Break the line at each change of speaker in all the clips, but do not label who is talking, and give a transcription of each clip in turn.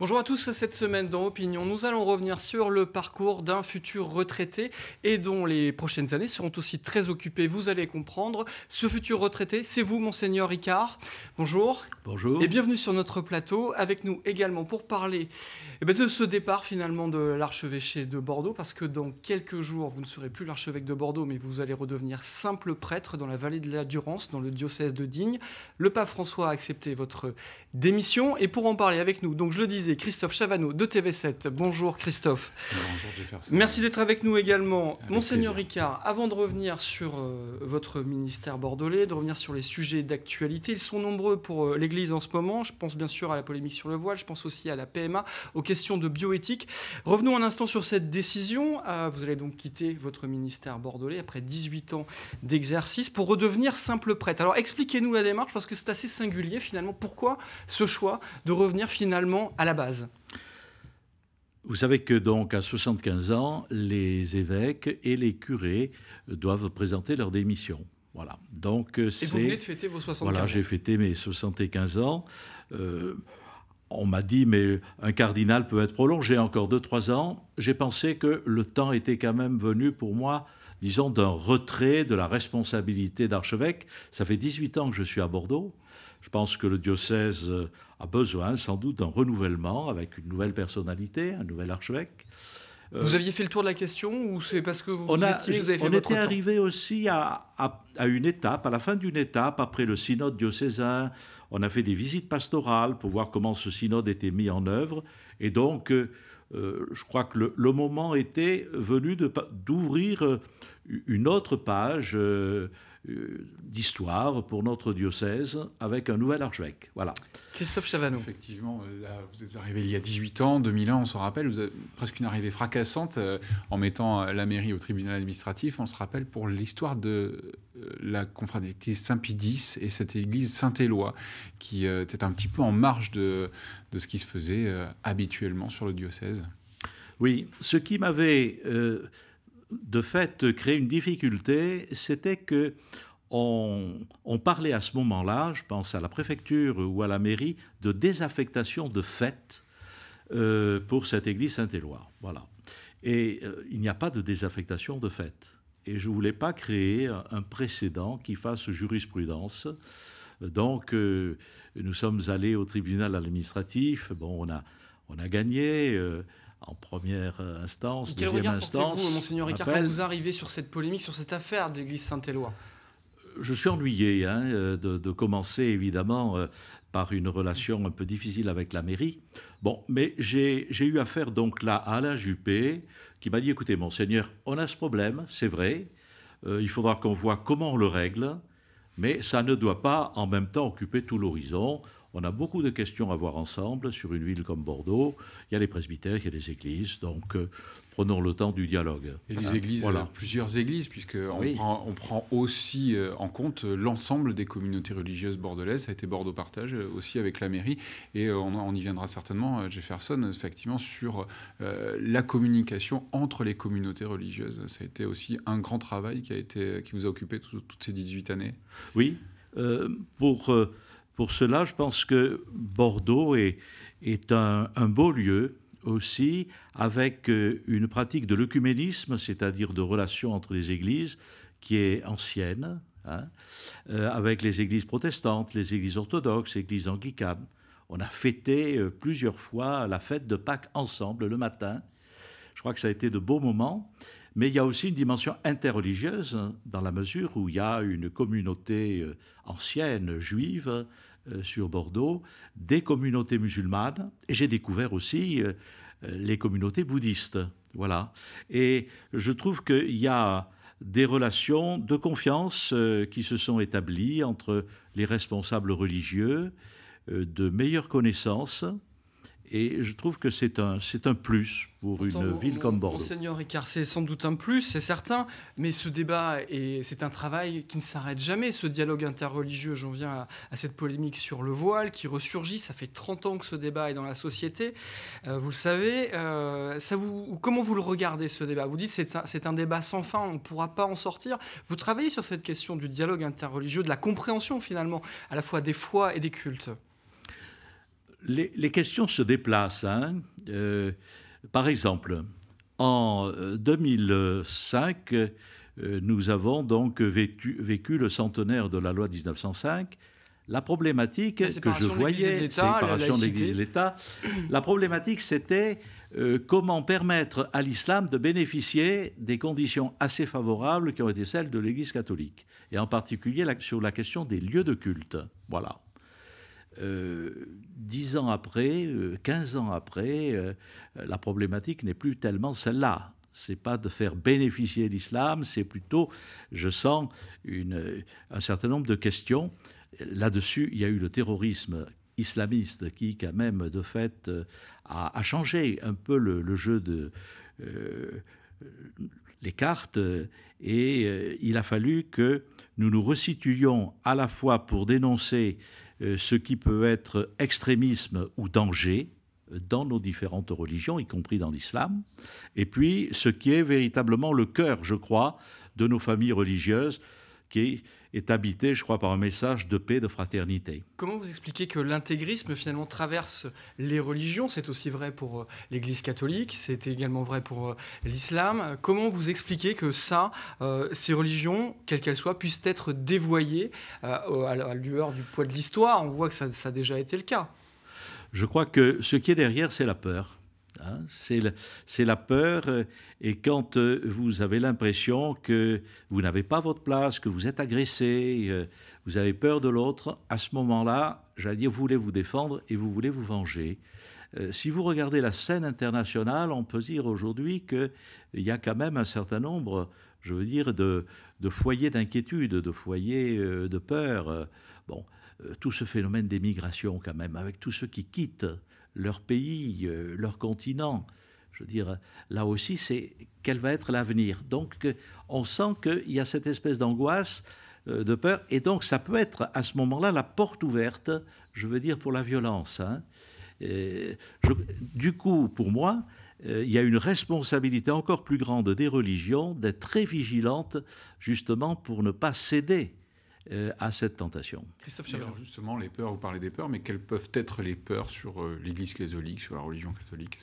Bonjour à tous, cette semaine dans Opinion, nous allons revenir sur le parcours d'un futur retraité et dont les prochaines années seront aussi très occupées, vous allez comprendre. Ce futur retraité, c'est vous, monseigneur Ricard. Bonjour.
Bonjour.
Et bienvenue sur notre plateau, avec nous également pour parler eh ben, de ce départ finalement de l'archevêché de Bordeaux, parce que dans quelques jours, vous ne serez plus l'archevêque de Bordeaux, mais vous allez redevenir simple prêtre dans la vallée de la Durance, dans le diocèse de Digne. Le pape François a accepté votre démission, et pour en parler avec nous, donc je le disais, Christophe Chavanneau de TV7. Bonjour Christophe.
Bonjour Jefferson.
Merci d'être avec nous également. Monseigneur Ricard, avant de revenir sur euh, votre ministère bordelais, de revenir sur les sujets d'actualité, ils sont nombreux pour euh, l'Église en ce moment. Je pense bien sûr à la polémique sur le voile, je pense aussi à la PMA, aux questions de bioéthique. Revenons un instant sur cette décision. Euh, vous allez donc quitter votre ministère bordelais après 18 ans d'exercice pour redevenir simple prêtre. Alors expliquez-nous la démarche parce que c'est assez singulier finalement. Pourquoi ce choix de revenir finalement à la base?
Vous savez que donc à 75 ans, les évêques et les curés doivent présenter leur démission. Voilà. Donc
c'est. Et vous venez de fêter vos 75
ans. Voilà, j'ai fêté mes 75 ans. Euh, on m'a dit, mais un cardinal peut être prolongé encore 2-3 ans. J'ai pensé que le temps était quand même venu pour moi, disons, d'un retrait de la responsabilité d'archevêque. Ça fait 18 ans que je suis à Bordeaux. Je pense que le diocèse a besoin sans doute d'un renouvellement avec une nouvelle personnalité, un nouvel archevêque.
Euh, vous aviez fait le tour de la question ou c'est parce que vous, on estimez que vous avez fait
On
était
arrivé aussi à, à, une étape, à la fin d'une étape, après le synode diocésain, on a fait des visites pastorales pour voir comment ce synode était mis en œuvre. Et donc, euh, je crois que le, le, moment était venu d'ouvrir euh, une autre page euh, d'histoire pour notre diocèse avec un nouvel archevêque. Voilà.
Christophe Chavanot.
Effectivement, euh, vous êtes arrivé il y a 18 ans, 2001, on se rappelle, vous avez presque une arrivée fracassante euh, en mettant la mairie au tribunal administratif. On se rappelle pour l'histoire de la confraternité Saint-Pie et cette église Saint-Éloi qui était un petit peu en marge de, de ce qui se faisait habituellement sur le diocèse.
Oui, ce qui m'avait de fait créer une difficulté, c'était que on, parlait à ce moment-là, je pense à la préfecture ou à la mairie, de désaffectation de fêtes euh, pour cette église Saint-Éloi. Voilà. Et euh, il n'y a pas de désaffectation de fêtes. Et je ne voulais pas créer un, précédent qui fasse jurisprudence. Donc, euh, nous sommes allés au tribunal administratif. Bon, on a, on a gagné en première instance, Quel deuxième instance.
vous, Monseigneur Ricard, quand vous arrivez sur cette polémique, sur cette affaire de l'église Saint-Éloi?
Je suis ennuyé hein, de, commencer, évidemment, euh, par une relation un peu difficile avec la mairie. Bon, mais j'ai eu affaire donc là à la Juppé, qui m'a dit, écoutez, Monseigneur, on a ce problème, c'est vrai, euh, il faudra qu'on voit comment on le règle, mais ça ne doit pas en même temps occuper tout l'horizon. On a beaucoup de questions à voir ensemble sur une ville comme Bordeaux. Il y a les presbytères, il y a les églises, donc euh, prenons le temps du dialogue.
Et les églises, voilà. Euh, plusieurs églises, puisqu'on on, prend, on prend aussi euh, en compte l'ensemble des communautés religieuses bordelaises. Ça a été Bordeaux Partage aussi avec la mairie. Et on, y viendra certainement, Jefferson, effectivement, sur la communication entre les communautés religieuses. Ça a été aussi un grand travail qui, a été, qui vous a occupé toutes ces 18 années.
Oui. pour pour cela, je pense que Bordeaux est, un, beau lieu aussi, avec euh, une pratique de l'œcuménisme, c'est-à-dire de relations entre les églises, qui est ancienne, hein, euh, avec les églises protestantes, les églises orthodoxes, les églises anglicanes. On a fêté euh, plusieurs fois la fête de Pâques ensemble le matin. Je crois que ça a été de beaux moments. Mais il y a aussi une dimension interreligieuse dans la mesure où il y a une communauté ancienne juive sur Bordeaux, des communautés musulmanes, et j'ai découvert aussi euh, les communautés bouddhistes. Voilà. Et je trouve qu'il y a des relations de confiance euh, qui se sont établies entre les responsables religieux, de meilleures connaissances, et je trouve que c'est un, c'est un plus pour une ville comme Bordeaux.
Monseigneur Ricard, c'est sans doute un plus, c'est certain, mais ce débat, et c'est un travail qui ne s'arrête jamais, ce dialogue interreligieux. J'en viens à, cette polémique sur le voile qui ressurgit. Ça fait 30 ans que ce débat est dans la société. Euh, vous le savez. Euh, ça vous, comment vous le regardez, ce débat? Vous dites c'est c'est un débat sans fin, on ne pourra pas en sortir. Vous travaillez sur cette question du dialogue interreligieux, de la compréhension finalement, à la fois des foi et des cultes
les, questions se déplacent. Hein. par exemple, en 2005, nous avons donc vécu, vécu, le centenaire de la loi 1905 la problématique que je voyais, séparation de l'Église et de l'État, la problématique c'était euh, comment permettre à l'islam de bénéficier des conditions assez favorables qui ont été celles de l'Église catholique, et en particulier sur la question des lieux de culte. Voilà. Euh, dix ans après, euh, quinze ans après, la problématique n'est plus tellement celle-là c'est pas de faire bénéficier l'islam, c'est plutôt, je sens, un certain nombre de questions là-dessus, il y a eu le terrorisme islamiste qui, quand même, de fait, euh, a, changé un peu le, jeu de euh, les cartes. Et euh, il a fallu que nous nous resituions à la fois pour dénoncer ce qui peut être extrémisme ou danger dans nos différentes religions, y compris dans l'islam, et puis ce qui est véritablement le cœur, je crois, de nos familles religieuses, qui est habité, je crois, par un message de paix, de fraternité.
Comment vous expliquez que l'intégrisme finalement traverse les religions? C'est aussi vrai pour euh, l'Église catholique, c'est également vrai pour euh, l'islam. Comment vous expliquez que ça, euh, ces religions, quelles qu'elles soient, puissent être dévoyées à la lueur du poids de l'histoire? On voit que ça a déjà été le cas.
Je crois que ce qui est derrière, c'est la peur. Hein, c'est la peur, euh, et quand euh, vous avez l'impression que vous n'avez pas votre place, que vous êtes agressé, euh, vous avez peur de l'autre, à ce moment-là, j'allais dire, vous voulez vous défendre et vous voulez vous venger. si vous regardez la scène internationale, on peut dire aujourd'hui qu'il y a quand même un certain nombre, je veux dire, de, de foyers d'inquiétude, de foyers de peur. Bon, tout ce phénomène d'émigration quand même, avec tous ceux qui quittent leur pays, euh, leur continent. Je veux dire, là aussi, c'est quel va être l'avenir. Donc, on sent qu'il y a cette espèce d'angoisse, euh, de peur, et donc ça peut être à ce moment-là la porte ouverte, je veux dire, pour la violence. Hein. du coup, pour moi, euh, il y a une responsabilité encore plus grande des religions d'être très vigilantes, justement, pour ne pas céder euh, à cette tentation.
Christophe Alors justement, les peurs, vous parlez des peurs, mais quelles peuvent être les peurs sur euh, l'Église catholique, sur la religion catholique?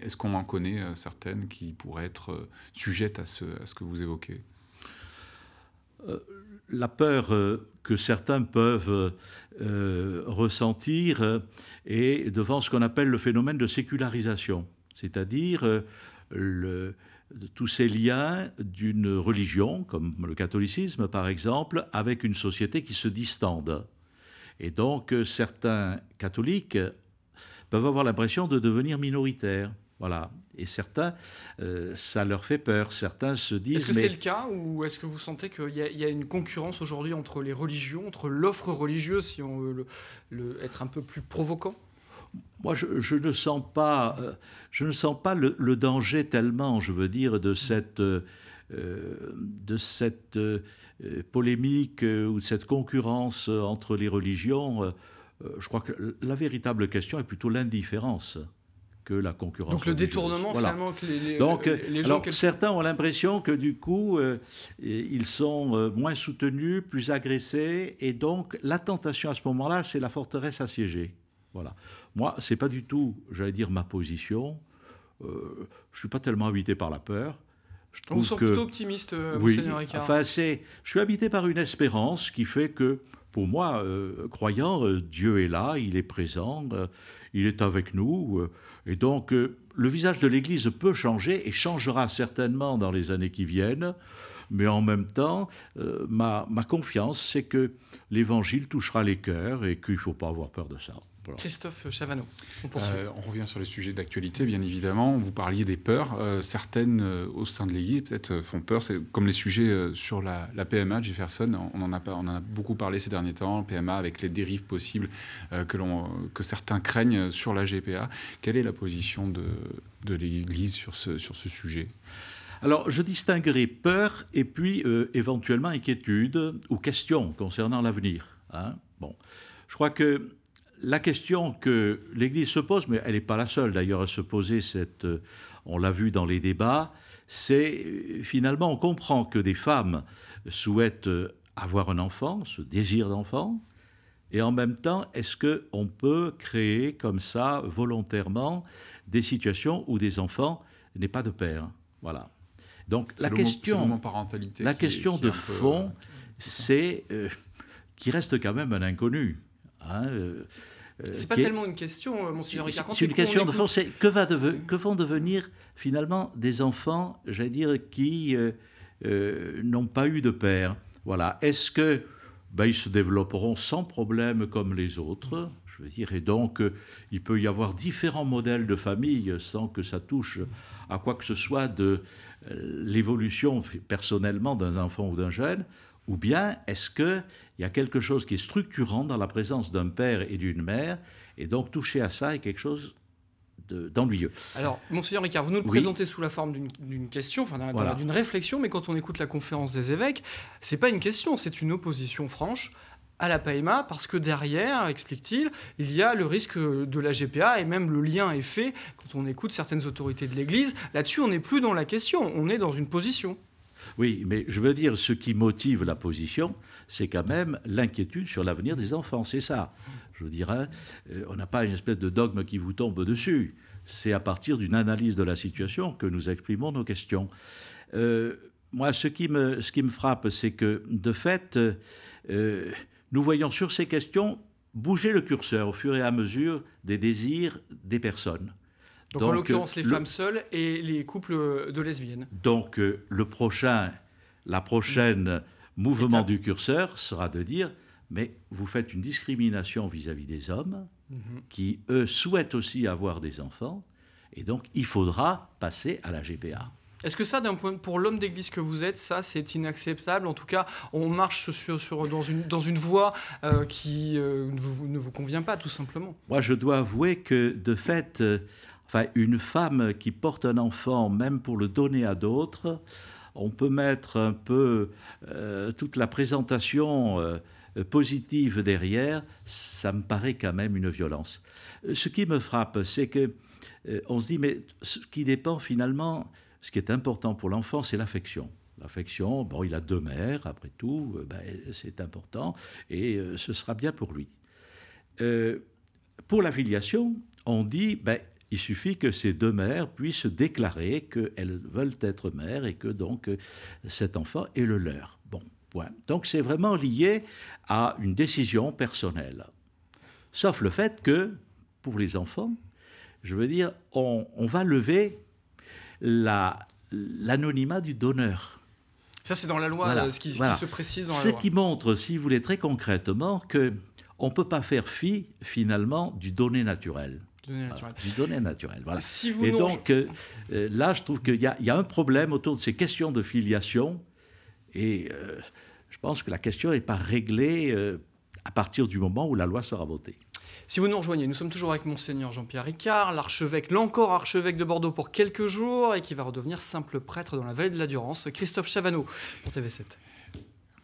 Est-ce qu'on en connaît euh, certaines qui pourraient être sujettes à ce, à ce que vous évoquez?
La peur que certains peuvent ressentir est devant ce qu'on appelle le phénomène de sécularisation, c'est-à-dire le, tous ces liens d'une religion, comme le catholicisme par exemple, avec une société qui se distende. Et donc certains catholiques peuvent avoir l'impression de devenir minoritaires. Voilà. Et certains, euh, ça leur fait peur. Certains se disent.
Est-ce que c'est le cas ou est-ce que vous sentez qu'il y, a une concurrence aujourd'hui entre les religions, entre l'offre religieuse, si on veut le, être un peu plus provoquant?
Moi, je, ne sens pas, euh, je ne sens pas le, danger tellement, je veux dire, de cette, euh, de cette euh, polémique ou de cette concurrence entre les religions. je crois que la véritable question est plutôt l'indifférence que la concurrence.
Donc le détournement finalement que les,
Donc, les gens alors, certains ont l'impression que du coup ils sont moins soutenus, plus agressés, et donc la tentation à ce moment-là, c'est la forteresse assiégée. Voilà. Moi, c'est pas du tout, j'allais dire, ma position. Euh, je suis pas tellement habité par la peur.
Je trouve Vous que... plutôt optimiste, euh, oui, Ricard.
Enfin, c'est, je suis habité par une espérance qui fait que, pour moi, euh, croyant, euh, Dieu est là, il est présent, il est avec nous, et donc le visage de l'Église peut changer et changera certainement dans les années qui viennent. Mais en même temps, ma, ma confiance, c'est que l'Évangile touchera les cœurs et qu'il ne faut pas avoir peur de ça.
Christophe Chavano.
Euh, on, revient sur les sujets d'actualité, bien évidemment. Vous parliez des peurs. Euh, certaines euh, au sein de l'Église peut-être font peur. C'est comme les sujets sur la, PMA Jefferson. On en, a, on en a beaucoup parlé ces derniers temps. PMA avec les dérives possibles que, que certains craignent sur la GPA. Quelle est la position de, de l'Église sur ce, sur ce sujet?
Alors, je distinguerai peur et puis éventuellement inquiétude ou question concernant l'avenir. Hein. bon, je crois que la question que l'Église se pose, mais elle n'est pas la seule d'ailleurs à se poser, cette, euh, on l'a vu dans les débats, c'est euh, finalement on comprend que des femmes souhaitent euh, avoir un enfant, ce désir d'enfant, Et en même temps, est-ce qu'on peut créer comme ça, volontairement, des situations où des enfants n'aient pas de père? Voilà. Donc la question, la question de fond, c'est euh, qui reste quand même un inconnu.
Hein, euh, c'est pas tellement une question, Monsieur Ricard.
C'est une question de fond. C'est que, va que vont devenir finalement des enfants, j'allais dire, qui n'ont pas eu de père. Voilà. Est-ce que ben, ils se développeront sans problème comme les autres. Je veux dire, et donc, euh, il peut y avoir différents modèles de famille sans que ça touche à quoi que ce soit de euh, l'évolution personnellement d'un enfant ou d'un jeune. Ou bien est-ce qu'il y a quelque chose qui est structurant dans la présence d'un père et d'une mère, et donc toucher à ça est quelque chose d'ennuyeux.
Alors, Monseigneur Ricard, vous nous le présentez sous la forme d'une question, enfin d'une réflexion, mais quand on écoute la conférence des évêques, c'est pas une question, c'est une opposition franche à la PAEMA parce que derrière, explique-t-il, il y a le risque de la GPA et même le lien est fait quand on écoute certaines autorités de l'Église. Là-dessus, on n'est plus dans la question, on est dans une position.
Oui, mais je veux dire, ce qui motive la position, c'est quand même l'inquiétude sur l'avenir des enfants. C'est ça. Je veux dire, hein, euh, on n'a pas une espèce de dogme qui vous tombe dessus. C'est à partir d'une analyse de la situation que nous exprimons nos questions. Euh, moi, ce qui me, ce qui me frappe, c'est que, de fait, euh, nous voyons sur ces questions bouger le curseur au fur et à mesure des désirs des personnes.
Donc, en l'occurrence les femmes seules et les couples de lesbiennes.
Donc le prochain, la prochaine mouvement du curseur sera de dire mais vous faites une discrimination vis-à-vis des hommes mhm. qui, eux, souhaitent aussi avoir des enfants, et donc il faudra passer à la GPA.
Est-ce que ça, d'un point pour l'homme d'église que vous êtes, ça c'est inacceptable? En tout cas, on marche sur, sur dans, une, dans une voie euh, qui euh, ne, vous, ne, vous, convient pas, tout simplement.
Moi, je dois avouer que, de fait, euh, enfin, une femme qui porte un enfant, même pour le donner à d'autres, on peut mettre un peu toute la présentation euh, positive derrière, ça me paraît quand même une violence. Euh, ce qui me frappe, c'est que euh, on se dit, mais ce qui dépend finalement, ce qui est important pour l'enfant, c'est l'affection. L'affection, bon, il a deux mères, après tout, ben, c'est important, et ce sera bien pour lui. pour la filiation, on dit, ben, il suffit que ces deux mères puissent déclarer qu'elles veulent être mères et que donc cet enfant est le leur. Bon, donc c'est vraiment lié à une décision personnelle. Sauf le fait que, pour les enfants, je veux dire, on, va lever l'anonymat du donneur.
Ça, c'est dans la loi, euh, ce, qui, se précise dans la
loi. Ce qui montre, si vous voulez, très concrètement, que on ne peut pas faire fi, finalement, du donné naturel. Du donné naturel. Voilà. Et donc, euh, euh, là, je trouve qu'il y, y, a un problème autour de ces questions de filiation et euh, je pense que la question n'est pas réglée euh, à partir du moment où la loi sera votée.
Si vous nous rejoignez, nous sommes toujours avec Monseigneur Jean-Pierre Ricard, l'archevêque, l'encore archevêque de Bordeaux pour quelques jours et qui va redevenir simple prêtre dans la vallée de la Durance, Christophe Chavanneau pour TV7.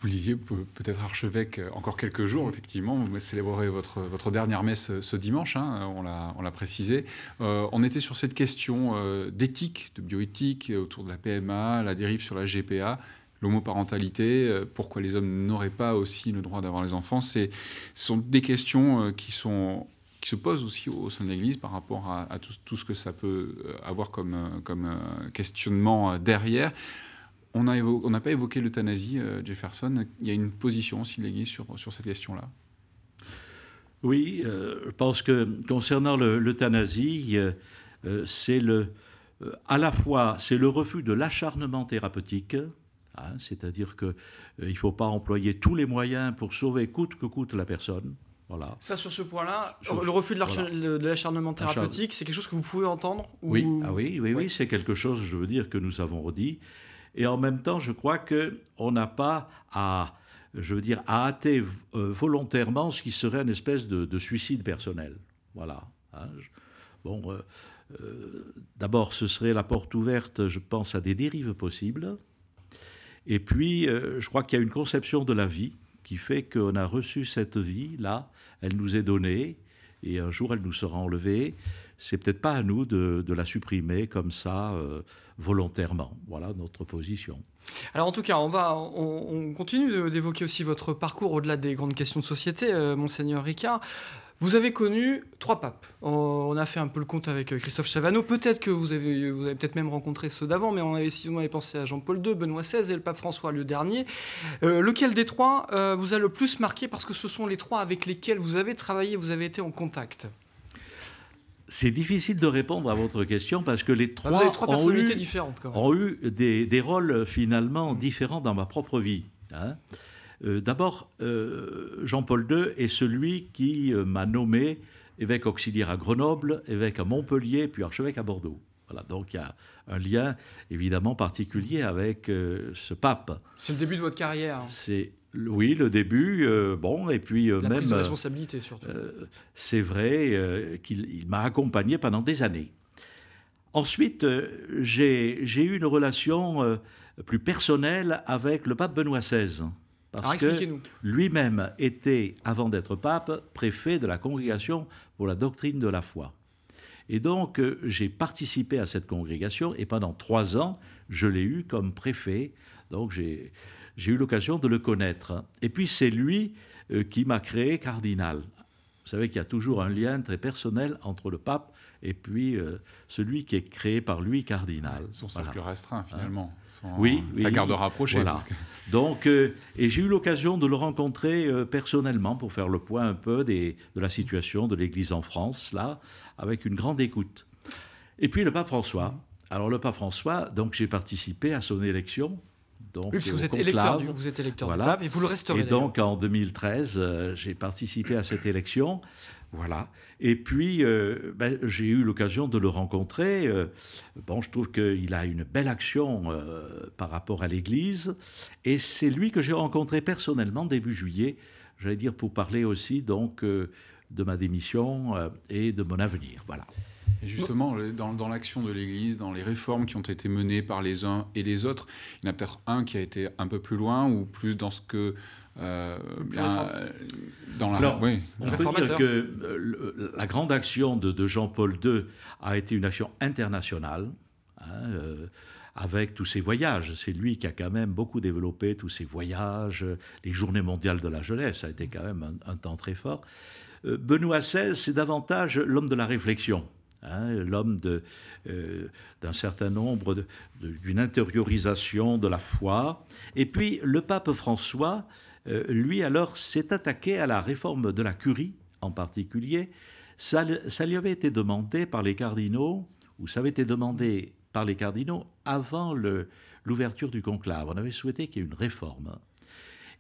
Vous disiez, peut-être archevêque euh, encore quelques jours, effectivement. Vous célébrerez votre, votre dernière messe ce dimanche, hein, on l'a précisé. on était sur cette question d'éthique, de bioéthique, autour de la PMA, la dérive sur la GPA l'homoparentalité, euh, pourquoi les hommes n'auraient pas aussi le droit d'avoir les enfants, ce sont des questions euh, qui, sont, qui se posent aussi au sein de l'Église par rapport à, tout, ce que ça peut euh, avoir comme, comme questionnement derrière. On n'a pas évoqué l'euthanasie, Jefferson. Il y a une position aussi de l'Église sur, sur cette question-là.
Oui, je pense que concernant l'euthanasie, c'est le, à la fois c'est le refus de l'acharnement thérapeutique, Hein, c'est-à-dire qu'il euh, ne faut pas employer tous les moyens pour sauver coûte que coûte la personne. Voilà.
Ça, sur ce point-là, le refus de l'acharnement thérapeutique, c'est quelque chose que vous pouvez entendre
Oui, ah oui, oui, oui, c'est quelque chose, je veux dire, que nous avons redit. Et en même temps, je crois qu'on n'a pas à, je veux dire, à hâter euh, volontairement ce qui serait une espèce de, suicide personnel. Voilà. Hein, bon, euh, d'abord, ce serait la porte ouverte, je pense, à des dérives possibles. Et puis, euh, je crois qu'il y a une conception de la vie qui fait qu'on a reçu cette vie-là, elle nous est donnée, et un jour elle nous sera enlevée. C'est peut-être pas à nous de, la supprimer comme ça, euh, volontairement. Voilà notre position.
Alors en tout cas, on, va, on, continue d'évoquer aussi votre parcours au-delà des grandes questions de société, monseigneur Ricard. Vous avez connu trois papes. On a fait un peu le compte avec euh, Christophe Chavanneau. Peut-être que vous avez, vous avez peut-être même rencontré ceux d'avant, mais on avait, si on pensé à Jean-Paul II, Benoît XVI et le pape François le dernier. Euh, lequel des trois euh, vous a le plus marqué? Parce que ce sont les trois avec lesquels vous avez travaillé, vous avez été en contact
c'est difficile de répondre à votre question parce que les trois,
ont eu, différentes,
ont eu des, rôles finalement différents dans ma propre vie. Hein. Euh, d'abord, euh, Jean-Paul II est celui qui euh, m'a nommé évêque auxiliaire à Grenoble, évêque à Montpellier, puis archevêque à Bordeaux. Voilà, donc il y a un lien évidemment particulier avec ce pape.
C'est le début de votre carrière.
C'est oui, le début, bon, et puis
La
même.
Prise de responsabilité surtout.
c'est vrai qu'il m'a accompagné pendant des années. Ensuite, j'ai eu une relation plus personnelle avec le pape Benoît XVI. Parce que lui-même était, avant d'être pape, préfet de la congrégation pour la doctrine de la foi. Et donc, euh, j'ai participé à cette congrégation et pendant trois ans, je l'ai eu comme préfet. Donc, j'ai eu l'occasion de le connaître. Et puis, c'est lui euh, qui m'a créé cardinal. Vous savez qu'il y a toujours un lien très personnel entre le pape et puis euh, celui qui est créé par lui cardinal.
Son cercle restreint finalement.
oui,
sa garde rapprochée.
Voilà. Donc, euh, et j'ai eu l'occasion de le rencontrer euh, personnellement pour faire le point un peu des, de la situation de l'Église en France, là, avec une grande écoute. Et puis le pape François. Alors le pape François, donc j'ai participé à son élection
donc, oui, parce que vous êtes, électeur du, vous êtes électeur du pape et vous le resterez.
Et donc en 2013, j'ai participé à cette élection. Voilà. Et puis, euh, ben, j'ai eu l'occasion de le rencontrer. Euh, bon, je trouve qu'il a une belle action euh, par rapport à l'Église. Et c'est lui que j'ai rencontré personnellement début juillet, j'allais dire, pour parler aussi donc de ma démission et de mon avenir. Voilà.
Et justement, dans, dans l'action de l'Église, dans les réformes qui ont été menées par les uns et les autres, il y en a peut-être un qui a été un peu plus loin ou plus dans ce que
euh, dans la, oui, on peut dire que euh, la grande action de, Jean-Paul II a été une action internationale. Hein, euh, avec tous ses voyages. C'est lui qui a quand même beaucoup développé tous ses voyages, les journées mondiales de la jeunesse, ça a été quand même un, temps très fort. Benoît XVI, c'est davantage l'homme de la réflexion. Hein, l'homme d'un certain nombre, d'une intériorisation de la foi. Et puis le pape François, euh, lui alors s'est attaqué à la réforme de la curie en particulier. Ça, lui avait été demandé par les cardinaux, ou ça avait été demandé par les cardinaux avant l'ouverture du conclave. On avait souhaité qu'il y ait une réforme.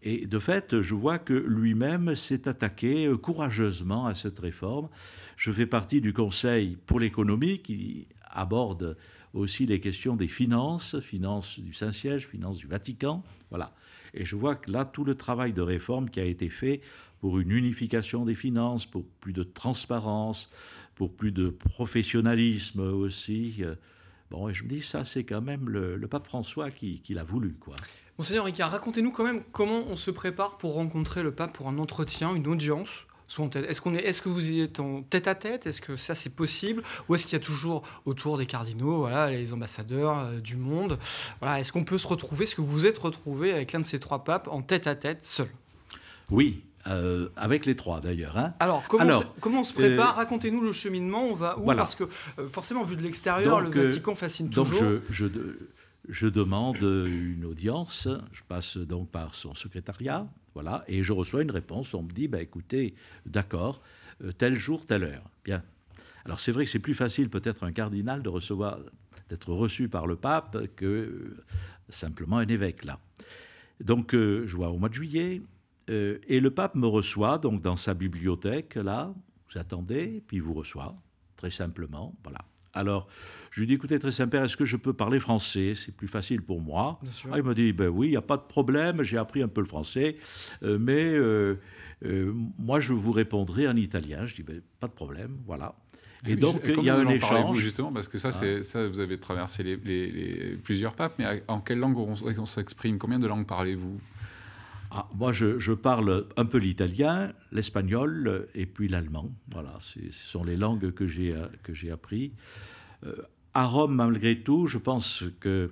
Et de fait, je vois que lui-même s'est attaqué euh, courageusement à cette réforme. Je fais partie du Conseil pour l'économie qui aborde aussi les questions des finances, finances du Saint-Siège, finances du Vatican. Voilà. Et je vois que là, tout le travail de réforme qui a été fait pour une unification des finances, pour plus de transparence, pour plus de professionnalisme aussi. Euh, bon, et je me dis, ça, c'est quand même le, pape François qui, l'a voulu, quoi.
Monseigneur Ricard, racontez-nous quand même comment on se prépare pour rencontrer le pape pour un entretien, une audience est-ce qu'on est, est-ce que vous êtes en tête à tête Est-ce que ça c'est possible? Ou est-ce qu'il y a toujours autour des cardinaux, voilà, les ambassadeurs euh, du monde? Voilà, est-ce qu'on peut se retrouver? Est-ce que vous vous êtes retrouvé avec l'un de ces trois papes en tête à tête, seul?
Oui, euh, avec les trois d'ailleurs. Hein.
Alors, comment, on, comment, on se prépare? euh, Racontez-nous le cheminement. On va où? Parce que forcément, vu de l'extérieur, le Vatican fascine toujours.
Donc je, je, je, demande une audience. Je passe donc par son secrétariat. Voilà, et je reçois une réponse. On me dit, bah, écoutez, d'accord, euh, tel jour, telle heure. Bien. Alors c'est vrai que c'est plus facile peut-être un cardinal de recevoir, d'être reçu par le pape que euh, simplement un évêque là. Donc euh, je vois au mois de juillet, et le pape me reçoit donc dans sa bibliothèque là. Vous attendez, puis il vous reçoit très simplement. Voilà. Alors, je lui dis, écoutez, très sympa, est-ce que je peux parler français? C'est plus facile pour moi. Ah, il m'a dit, ben oui, il n'y a pas de problème, j'ai appris un peu le français, euh, mais euh, euh, moi, je vous répondrai en italien. Je dis, ben, pas de problème, voilà.
Et donc, il y a un échange. justement, parce que ça, ah. ça, vous avez traversé les, plusieurs papes, mais en quelle langue on, s'exprime? Combien de langues parlez-vous?
Ah, moi, je, parle un peu l'italien, l'espagnol et puis l'allemand. Voilà, ce sont les langues que j'ai que j'ai appris. Euh, à Rome, malgré tout, je pense que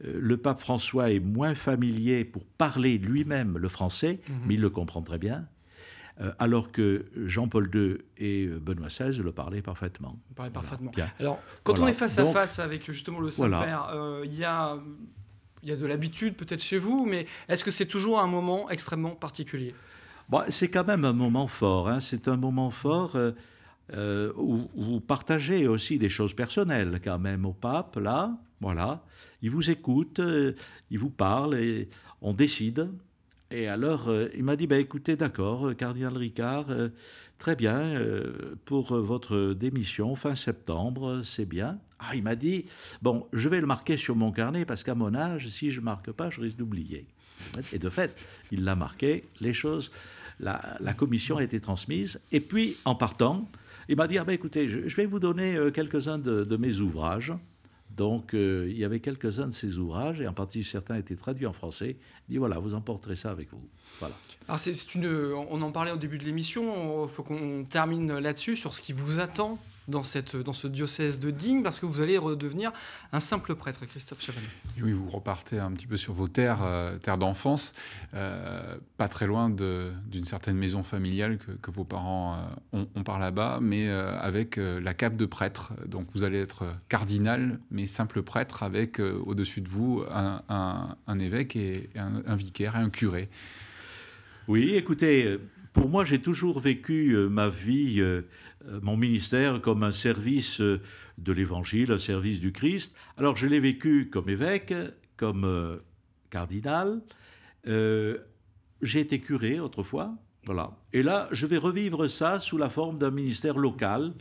le pape François est moins familier pour parler lui-même le français, mhm. mais il le comprend très bien. Euh, alors que Jean-Paul II et euh, Benoît XVI le parlaient parfaitement.
parlaient parfaitement. Alors, quand on est face à face avec justement le Saint-Père, euh, il y a il y a de l'habitude peut-être chez vous, mais est-ce que c'est toujours un moment extrêmement particulier?
C'est quand même un moment fort. Hein. C'est un moment fort où, vous partagez aussi des choses personnelles quand même au pape, là. Voilà. Il vous écoute, il vous parle et on décide. Et alors, euh, il m'a dit, bah, écoutez, d'accord, euh, cardinal Ricard, euh, très bien, pour votre démission fin septembre, c'est bien. Ah, il m'a dit, bon, je vais le marquer sur mon carnet parce qu'à mon âge, si je ne marque pas, je risque d'oublier. Et de fait, il l'a marqué, les choses, la, commission a été transmise. Et puis, en partant, il m'a dit, ah, bah, écoutez, je, vais vous donner quelques-uns de mes ouvrages. Donc, euh, il y avait quelques-uns de ces ouvrages, et en partie certains étaient traduits en français. Il dit voilà, vous emporterez ça avec vous. Voilà.
Alors, c'est une, on en parlait au début de l'émission. Il faut qu'on termine là-dessus sur ce qui vous attend dans, cette, dans ce diocèse de Digne, parce que vous allez redevenir un simple prêtre, Christophe Chavanel.
Oui, vous repartez un petit peu sur vos terres, euh, terres d'enfance, euh, pas très loin d'une certaine maison familiale que, que vos parents euh, ont, par là-bas, mais avec la cape de prêtre. Donc vous allez être cardinal, mais simple prêtre, avec au-dessus de vous un, un, évêque et un, un vicaire et un curé.
Oui, écoutez, pour moi, j'ai toujours vécu ma vie euh, mon ministère comme un service euh, de l'Évangile, un service du Christ. Alors je l'ai vécu comme évêque, comme euh, cardinal. j'ai été curé autrefois. Voilà. Et là, je vais revivre ça sous la forme d'un ministère local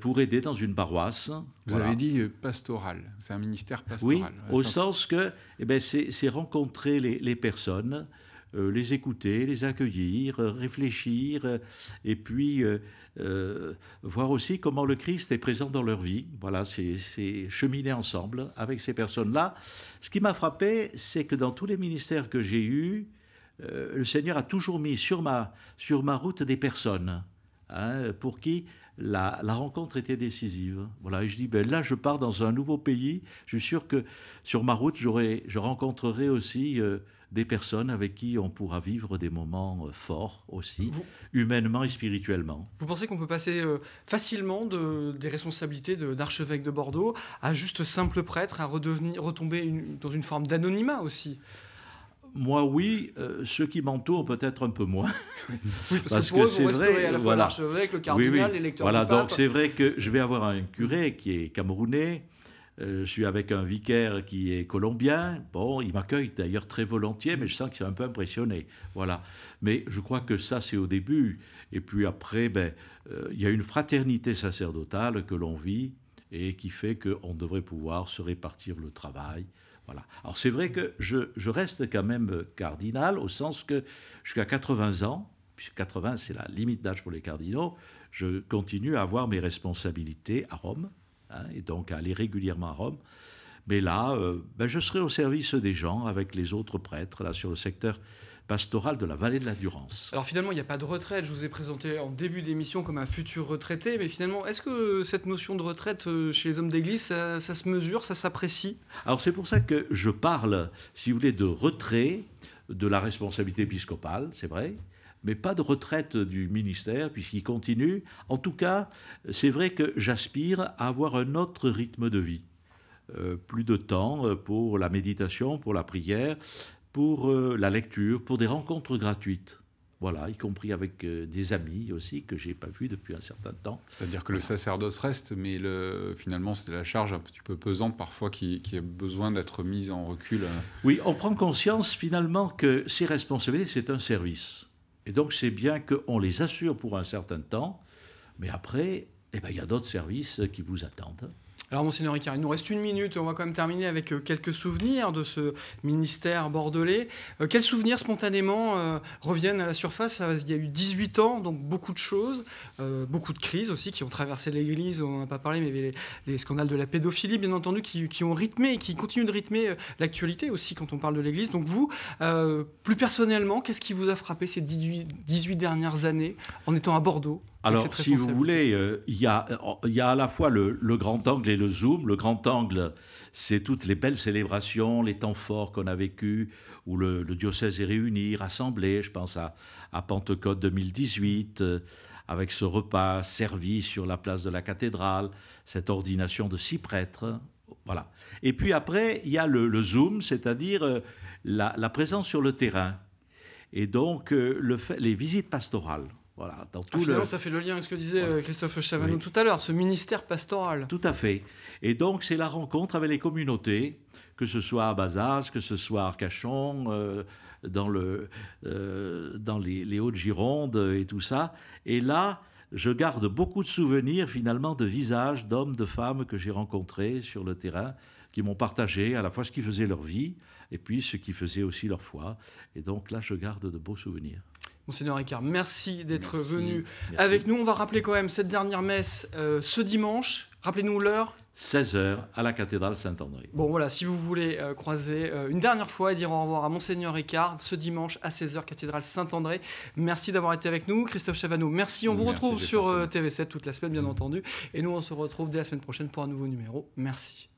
pour aider dans une paroisse.
Vous avez dit pastoral, c'est un ministère pastoral.
Oui, au sens que eh ben, c'est rencontrer les, les personnes, euh, les écouter, les accueillir, euh, réfléchir, euh, et puis voir aussi comment le Christ est présent dans leur vie. Voilà, c'est cheminer ensemble avec ces personnes-là. Ce qui m'a frappé, c'est que dans tous les ministères que j'ai eus, le Seigneur a toujours mis sur ma, sur ma route des personnes hein, pour qui la, rencontre était décisive. Voilà, et je dis, ben là, je pars dans un nouveau pays. Je suis sûr que sur ma route, je rencontrerai aussi des personnes avec qui on pourra vivre des moments euh, forts aussi, humainement et spirituellement.
Vous pensez qu'on peut passer euh, facilement de, des responsabilités d'archevêque de, Bordeaux à juste simple prêtre, à redevenir, retomber dans une forme d'anonymat aussi?
Moi, oui. Euh, ceux qui m'entourent, peut-être un peu moins.
Oui, parce, que, c'est vrai. À la fois l'archevêque, le cardinal, l'électeur
Voilà, donc c'est vrai que je vais avoir un curé qui est camerounais, euh, je suis avec un vicaire qui est colombien. Bon, il m'accueille d'ailleurs très volontiers, mais je sens qu'il est un peu impressionné. Voilà. Mais je crois que ça, c'est au début. Et puis après, ben, euh, il y a une fraternité sacerdotale que l'on vit et qui fait qu'on devrait pouvoir se répartir le travail. Alors c'est vrai que je, reste quand même cardinal au sens que jusqu'à 80 ans, puisque 80 c'est la limite d'âge pour les cardinaux, je continue à avoir mes responsabilités à Rome Hein, et donc aller régulièrement à Rome. Mais là, euh, ben, je serai au service des gens avec les autres prêtres, là, sur le secteur pastoral de la vallée de la Durance.
Alors finalement, il n'y a pas de retraite. Je vous ai présenté en début d'émission comme un futur retraité, mais finalement, est-ce que cette notion de retraite euh, chez les hommes d'église, ça, ça, se mesure, ça s'apprécie?
Alors c'est pour ça que je parle, si vous voulez, de retrait de la responsabilité épiscopale, c'est vrai, mais pas de retraite du ministère, puisqu'il continue. En tout cas, c'est vrai que j'aspire à avoir un autre rythme de vie. Euh, plus de temps euh, pour la méditation, pour la prière, pour euh, la lecture, pour des rencontres gratuites. Voilà, y compris avec des amis aussi que j'ai pas vus depuis un certain temps.
C'est-à-dire que le sacerdoce reste, mais le, finalement c'est la charge un petit peu pesante parfois qui, qui a besoin d'être mise en recul.
Oui, on prend conscience finalement que ces responsabilités c'est un service. Et donc c'est bien qu'on les assure pour un certain temps, mais après, eh ben, il y a d'autres services qui vous attendent.
Alors, Monseigneur Ricard, il nous reste une minute. On va quand même terminer avec euh, quelques souvenirs de ce ministère bordelais. Euh, quels souvenirs spontanément euh, reviennent à la surface? Il y a eu 18 ans, donc beaucoup de choses, beaucoup de crises aussi qui ont traversé l'Église. On n'a pas parlé, mais les, scandales de la pédophilie, bien entendu, qui, ont rythmé et qui continuent de rythmer l'actualité aussi quand on parle de l'Église. Donc, vous, plus personnellement, qu'est-ce qui vous a frappé ces 18, 18 dernières années en étant à Bordeaux?
Alors, si vous voulez, euh, il y, a, y, a, à la fois le, grand angle et le zoom. Le grand angle, c'est toutes les belles célébrations, les temps forts qu'on a vécus, où le, diocèse est réuni, rassemblé. Je pense à, à Pentecôte 2018, euh, avec ce repas servi sur la place de la cathédrale, cette ordination de six prêtres. Voilà. Et puis après, il y a le, zoom, c'est-à-dire euh, la, la, présence sur le terrain. Et donc, le fait, les visites pastorales.
Voilà, dans tout ah, ça fait le lien avec ce que disait euh, Christophe Chavanon tout à l'heure, ce ministère pastoral.
Tout à fait. Et donc, c'est la rencontre avec les communautés, que ce soit à Bazas, que ce soit à Arcachon, euh, dans, le, euh, dans les, les Hautes-Girondes et tout ça. Et là, je garde beaucoup de souvenirs finalement de visages d'hommes, de femmes que j'ai rencontrés sur le terrain, qui m'ont partagé à la fois ce qui faisait leur vie et puis ce qui faisait aussi leur foi. Et donc là, je garde de beaux souvenirs.
Monseigneur Ricard, merci d'être venu avec nous. On va rappeler quand même cette dernière messe euh, ce dimanche. Rappelez-nous l'heure.
16h à la cathédrale Saint-André.
Bon voilà, si vous voulez euh, croiser euh, une dernière fois et dire au revoir à Monseigneur Ricard ce dimanche à 16h, cathédrale Saint-André. Merci d'avoir été avec nous. Christophe Chavano, merci. On vous retrouve sur TV7 toute la semaine, bien entendu. Et nous, on se retrouve dès la semaine prochaine pour un nouveau numéro. Merci.